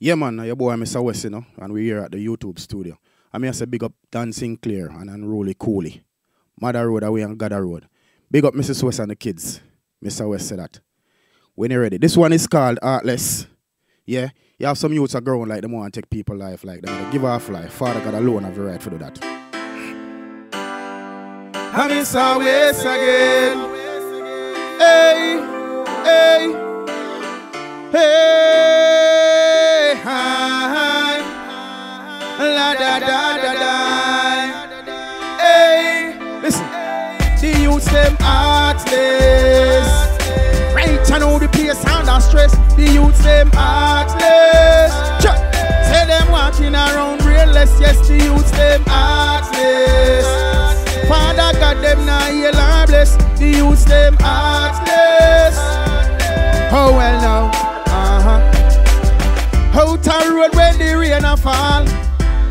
Yeah, man, your boy Misa West, you know, and we're here at the YouTube studio. I mean, I say big up Don Sinclair and Unruly Cooley. Mother Road away and Gather Road. Big up Mrs. West and the kids. Misa West said that. When you're ready. This one is called Heartless. Yeah, you have some youths are growing like them want to take people life like them. Give off life. Father God alone have the right to do that. And it's always again. Hey, hey, hey, la da da da da. Hey, listen, the youths them heartless. Right, I know the place under stress. The youths them heartless. Cha. Say them walking around brainless. Yes, the youths them heartless. Father God them now heal and bless. The youths them heartless. Oh well now, uh huh. Out a road when the rain a fall.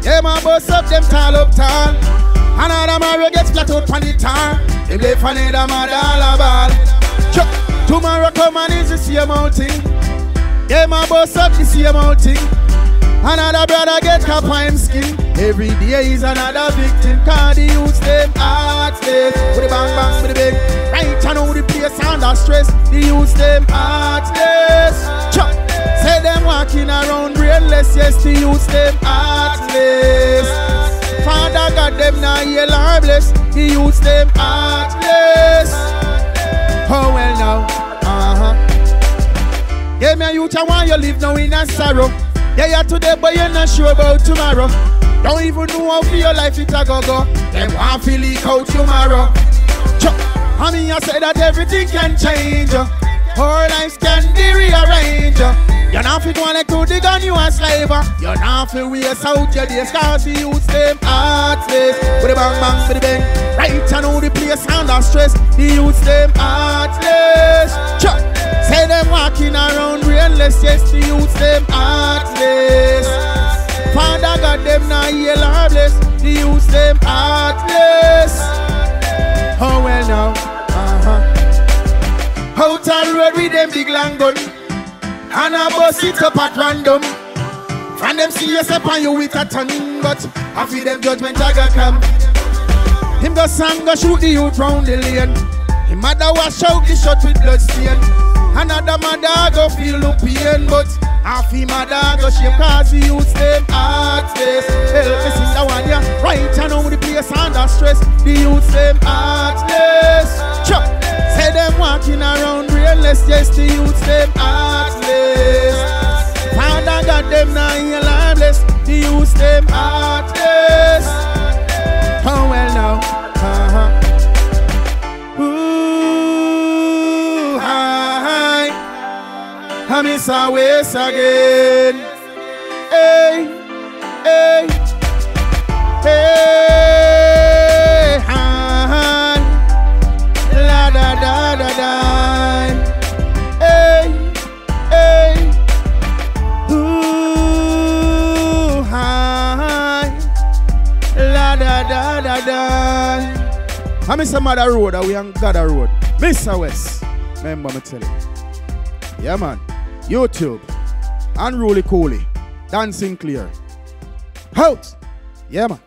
Yeah, my bus up them tall up tall. Another Mario gets flat out on the tar. Them left another mad all a ball. Chuck. Tomorrow come and it's the same old thing. Yeah, my bus up the same old thing. Another brother get cap on him skin. Every day is another victim. Cause the youths them heartless. With the bang bang with the big. Right I know the place under stress. The youths them heartless. Chuck. Say them walking around brainless. Yes, the youths them heartless. Father God them now heal and bless. The youths them heartless. Oh well now, uh-huh. Yeah, me and you I want you live now in a sorrow. Yeah, yeah, today, but you're not sure about tomorrow. Don't even know how for your life it a go go. Them want to leak out tomorrow. Chuck. I mean, I say that everything can change. uh. Our lives can be rearranged. Not fit one like to dig on you a slaver. You're not fit waste out your days cause the youths them heartless. With the bang bang, with the bang. Right, I know the place under stress. The youths them heartless. Chuck. Say them walking around brainless. Yes, the youths them heartless. Father God them now heal and bless. The youths them heartless. Oh well now, uh-huh. Out on road with them big long gun. And a bus it up at random. From them see yourself on you with a ton, but I feel them judgment I got come. Him go sang go shoot the youth round the lane. Him mother wash out the shot with blood stain. Another mother go feel no pain, but half him mother go shame cause the youth them heartless. Help me sister one yeah, right I know the place under stress. The youth them heartless. Chop. Them walking around brainless, yes the youth them heartless. Father God them now heal and. The youth them heartless. Oh well now, uh-huh. Ooh, hi, I miss our ways again. Da da da. I miss some other road, and we on Gather Road. Misa West. Remember me tell you. Yeah, man. YouTube. Unruly Cooley. Don Sinclair. Out. Yeah, man.